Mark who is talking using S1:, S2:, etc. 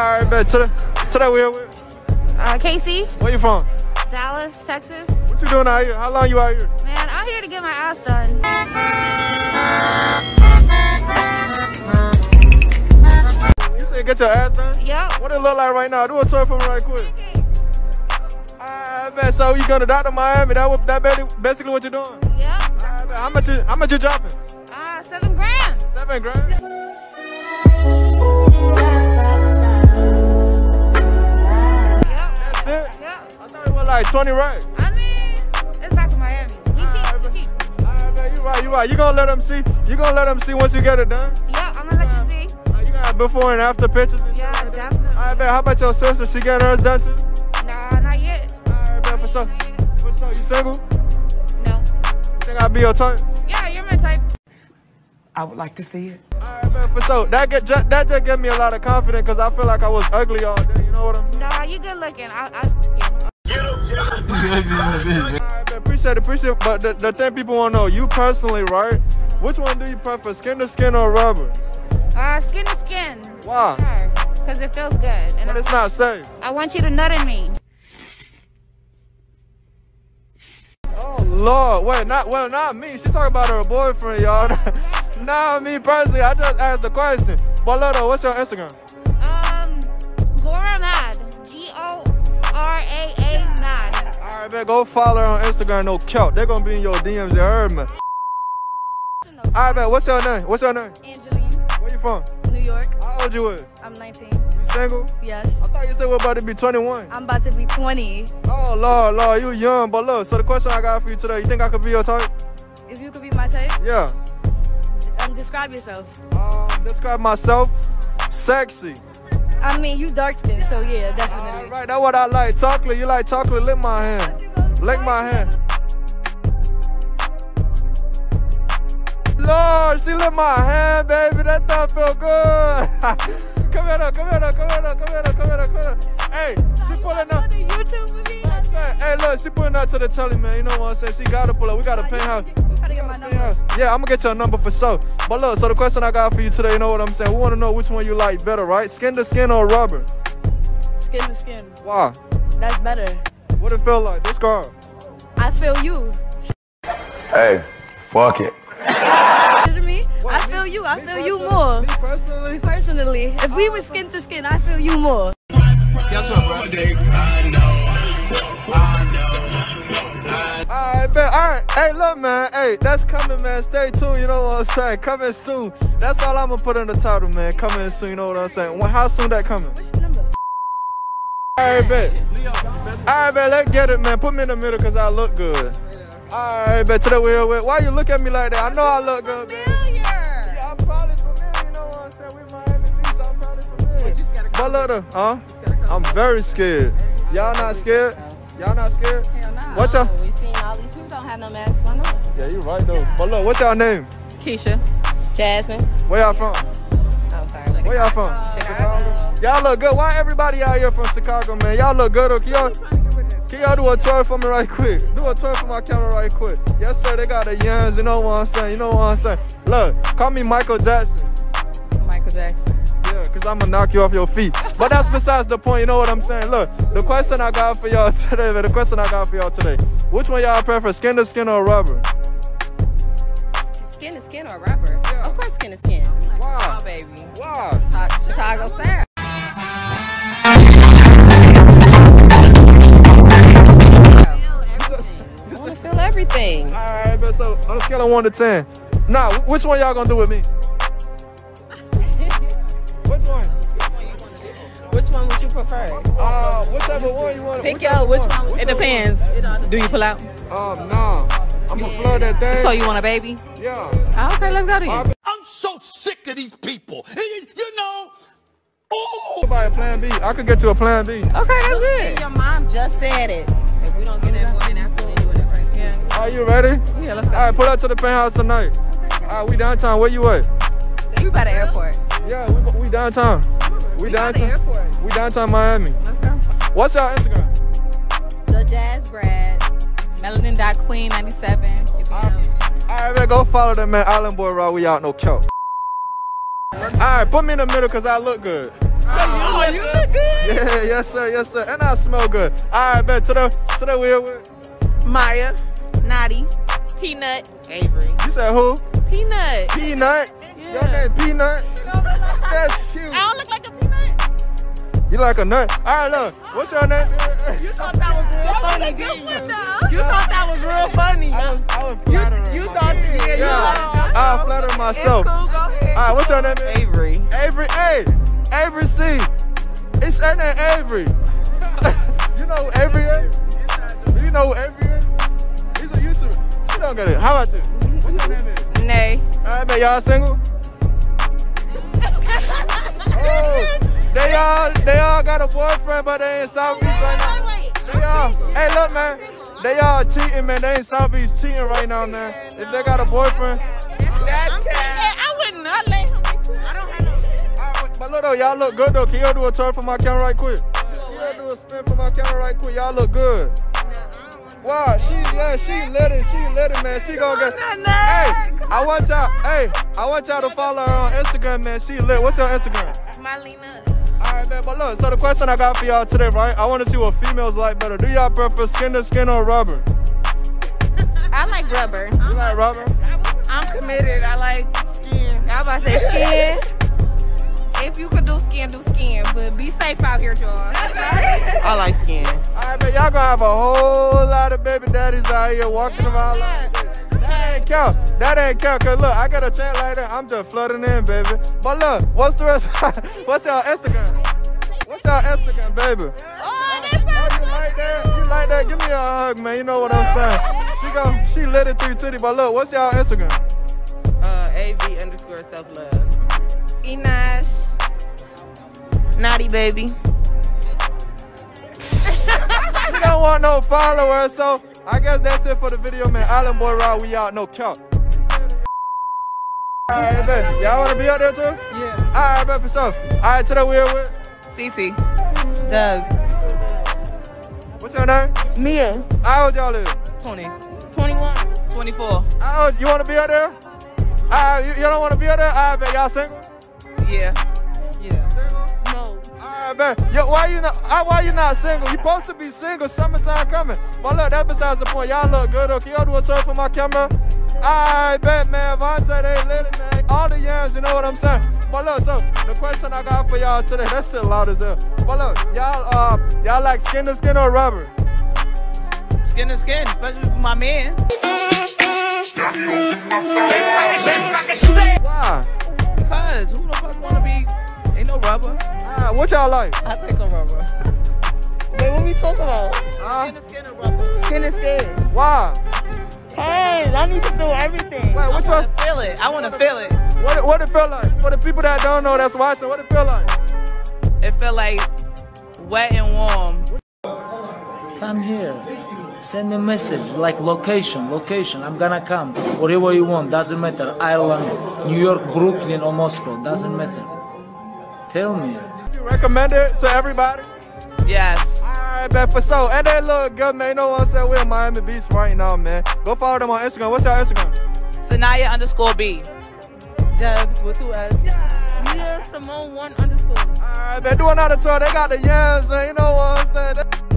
S1: All right, bet. Today, today we're with.
S2: Uh, Casey,
S1: Where you from?
S2: Dallas, Texas.
S1: What you doing out here? How long you out here?
S2: Man, I'm here to get my ass done.
S1: You said get your ass done.
S2: Yep.
S1: What it look like right now? Do a tour for me right quick. All right, bet. So you going to Doctor Miami? That what that ba- basically what you're doing?
S2: Yep.
S1: right, bet. How much? You, how much you dropping?
S2: Uh, seven grand.
S1: Seven grand. it.
S2: Yep.
S1: I thought it was like 20 right.
S2: I mean, it's back to Miami. He cheap. He cheap.
S1: Right, man. You right. You right. You gonna let them see? You gonna let them see once you get it done?
S2: Yep. I'm gonna let you see.
S1: Uh, You got before and after pictures. And
S2: Yeah,
S1: like
S2: definitely.
S1: All right, man. How about your sister? She getting hers done too?
S2: Nah, not yet.
S1: All right, man. For sure. For sure. You single?
S2: No.
S1: You think I'll be your type?
S2: Yeah, you're my type.
S3: I would like to see it.
S1: All right, man. For sure. That get ju- that just gave me a lot of confidence because I feel like I was ugly all day. You know what I'm saying?
S2: Nah, you good looking. I, I, yeah.
S1: All right, man. Appreciate it. Appreciate it. But the, the thing people want to know, you personally, right? Which one do you prefer, skin to skin or rubber?
S2: Uh, skin to skin.
S1: Why?
S2: Sure. Because it feels good. And
S1: But it's not safe.
S2: I want you to nut in me.
S1: Oh Lord, wait, not well, not me. She talking about her boyfriend, y'all. nah, me personally, I just asked the question. But Lotto, what's your Instagram?
S2: Um, Gora Mad. G O R A A Mad.
S1: All right, man, go follow her on Instagram. No count. They're gonna be in your DMs. You heard me. All right, man. What's your name? What's your name?
S4: Angeline,
S1: Where you from?
S4: New York.
S1: How old you is?
S4: I'm 19.
S1: Single?
S4: Yes.
S1: I thought you said we're about to be 21.
S4: I'm about to be 20.
S1: Oh Lord, Lord, you young, but look. So the question I got for you today, you think I could be your type?
S4: If you could be my type,
S1: Yeah.
S4: um, describe yourself.
S1: Um, describe myself. Sexy.
S4: I mean, you dark skin, so yeah,
S1: All
S4: definitely.
S1: right, that's what I like. Chocolate. You like chocolate? Lick my hand. Lick my hand. Lord, she licked my hand, baby. That thought felt good. come here, though. Come here, though. Come here, though. Come here, though. Come here, though. Come here. though. Hey, she pulling
S4: You
S1: up.
S4: on the YouTube with me?
S1: Hey, look, she putting up to the telly, man. You know what I'm saying? She got to pull up. We got a penthouse.
S4: You gotta get my.
S1: Penthouse. Yeah, I'm gonna get your number for sure. But look, so the question I got for you today, you know what I'm saying? We wanna know which one you like better, right? Skin to skin or rubber?
S4: Skin to skin.
S1: Why?
S4: That's better.
S1: What it feel like? This girl.
S4: I feel you.
S5: Hey, fuck it.
S4: To I feel you. I feel you more.
S1: Me personally?
S4: Personally, if we were skin to skin, I feel you more. Guess what, bro? I know. I know.
S1: Alright, bet. Alright. Hey, look, man. Hey, that's coming, man. Stay tuned. You know what I'm saying? Coming soon. That's all I'm gonna put in the title, man. Coming soon. You know what I'm saying? When, how soon that coming?
S4: What's your number?
S1: Alright, bet. Alright, bet. Let's get it, man. Put me in the middle because I look good. Alright, bet. Today we're with. Why you look at me like that? I know I look good, man. Familiar. But look, though, huh? I'm very scared. Y'all not scared? Y'all not scared?
S6: Hell no.
S1: What's your?
S6: We seen all these people don't have no mask. on. not?
S1: Yeah, you right though. But look, what's y'all name?
S6: Keisha. Jasmine.
S1: Where y'all from?
S6: I'm sorry.
S1: Where y'all from?
S6: Uh, Chicago.
S1: Y'all look good. Why everybody out here from Chicago, man? Y'all look good. Can y'all, can y'all do a tour for me right quick? Do a tour for my camera right quick. Yes, sir. They got the yams. You know what I'm saying? You know what I'm saying? Look, call me Michael Jackson.
S6: Michael Jackson.
S1: Yeah, cause I'ma knock you off your feet. But that's besides the point, you know what I'm saying? Look, the question I got for y'all today, man, the question I got for y'all today. Which one y'all prefer, skin to skin or rubber?
S6: Skin to skin or rubber?
S1: Yeah.
S6: Of course, skin to skin.
S1: Wow.
S6: Oh, baby.
S1: Why?
S6: Chi- Chicago style. I want to feel everything.
S1: Alright, but so on a scale of one to ten. Nah, which one y'all gonna do with me?
S6: Prefer?
S1: Uh, whichever one you want.
S6: Pick your which one.
S7: It depends. Do you pull out?
S1: Um, nah. I'm gonna flood that thing.
S7: So you want a baby?
S1: yeah.
S7: Oh, okay, let's go then.
S8: I'm so sick of these people. You you know, oh.
S1: Buy a plan B. I could get you a plan B.
S7: Okay, that's good.
S6: Your mom just said it. If we don't get that boy, then after we do it first. Yeah.
S1: Are you ready?
S7: Yeah, let's go.
S1: All right, pull up to the penthouse tonight. All right, we downtown. Where you at?
S7: You by the airport.
S1: Yeah, we, we downtown. We,
S6: By the
S1: downtown.
S6: airport.
S1: We downtown Miami.
S7: Let's go.
S1: What's your Instagram?
S6: The Jazz Brad.
S7: Melanin dot Queen 97. Keep it.
S1: All right, man, go follow them, man. Island Boy Raw. We out, no count. Alright, put me in the middle because I look good.
S6: Oh, oh, you look good.
S1: Yeah, yes sir, yes sir. And I smell good. Alright, bet to the to the wheel with.
S6: Maya, Naughty, Peanut, Avery.
S1: You said who?
S6: Peanut.
S1: Peanut. Your name Peanut. That's cute.
S2: I don't look like a peanut.
S1: You like a nut. Alright, look. What's your name?
S7: You thought that was real funny, didn't you? You thought that was real funny.
S1: I was, I was flattering.
S7: You thought, yeah, you
S1: Yeah, I flatter
S6: It's cool, go ahead.
S1: Alright, what's your name?
S6: Avery.
S1: Avery. Hey, Avery C. It's her name Avery. you know who Avery is? Do you know who Avery is? He's a YouTuber. She don't get it. How about you? What's your name? Is?
S6: Nay.
S1: Alright, man, y'all single? oh, they all they all got a boyfriend, but they in South Beach right now. They all, hey, look, man, they all cheating, man. They in South Beach cheating right now, man. If they got a boyfriend,
S6: That's
S2: Hey,
S6: cat.
S2: I would not let him.
S6: I don't have no.
S1: Alright, but look though, y'all look good though. Can y'all do a turn for my camera right quick? Can y'all do a spin for my camera right quick? Y'all look good. Wow, she yeah, she lit it, she lit it, man. She gonna get. Hey, I want y'all. Hey, I want y'all to follow her on Instagram, man. She lit. What's your Instagram?
S6: Malina.
S1: All right, man. But look, so the question I got for y'all today, right? I want to see what females like better. Do y'all prefer skin to skin or rubber?
S6: I like rubber.
S1: You like rubber?
S6: I'm committed. I like skin. I about to say skin. If you could do skin, do skin. But be safe out here, y'all. I like skin.
S1: All right, man. Y'all gonna have a whole lot of baby daddies out here walking around like this. That ain't count. That ain't count. Cause look, I got a chant like that. I'm just flooding in, baby. But look, what's the rest? what's y'all Instagram? What's y'all Instagram, baby?
S2: Oh, that's
S1: Oh, you like that? You like that? Give me a hug, man. You know what I'm saying? She go, she lit it through titty. But look, what's y'all Instagram?
S6: Uh, AV underscore self love. Enash. Naughty baby.
S1: She don't want no followers, so I guess that's it for the video, man. Island Boy Rod, we out, no count. Alright, bet. Y'all wanna be out there too?
S6: Yeah.
S1: Alright, bet for sure. Alright, to the wheel with.
S7: Cece.
S6: Doug.
S1: What's your name?
S6: Mia.
S1: How old y'all live?
S6: 20. 21.
S7: 24.
S1: How old, you wanna be out there? Alright, you, you don't wanna be out there? Alright, bet. Y'all single?
S7: Yeah.
S6: Yeah.
S1: Single?
S6: No.
S1: Alright, bet. Yo, why you not, uh, why you not single? You supposed to be single, summertime coming. But look, that's besides the point. Y'all look good, okay? Y'all do a turn for my camera? I bet, man. Vontae, they lit it, man. All the yams, you know what I'm saying? But look, so, the question I got for y'all today, that shit loud as hell. But look, y'all, uh, y'all like skin to skin or rubber?
S7: Skin to skin, especially for my man.
S1: Why?
S7: Because who the fuck wanna be? Ain't no rubber.
S1: Alright, what y'all like?
S6: I take a rubber. Wait, what we talking about?
S1: Huh?
S7: Skin to skin or rubber.
S6: Skin is skin.
S1: Why?
S6: Hey, I need to feel everything.
S1: Wait,
S7: I
S1: which
S7: wanna
S1: one?
S7: feel it. I wanna feel it.
S1: What it, what it feel like? For the people that don't know that's watching, what it feel like?
S7: It feel like wet and warm.
S9: Come here. Send me a message like location, location. I'm gonna come. Whatever you want, doesn't matter. Ireland, New York, Brooklyn, or Moscow, doesn't matter. Tell me.
S1: You recommend it to everybody?
S7: Yes.
S1: Alright, bet for sure. And they look good, man. You know what I'm saying? We're in Miami Beach right now, man. Go follow them on Instagram. What's your Instagram?
S7: Sanaya underscore B.
S6: Dubs with two S. Mia Simone one underscore.
S1: Alright, man. Do another tour. They got the yams, man. You know what I'm saying?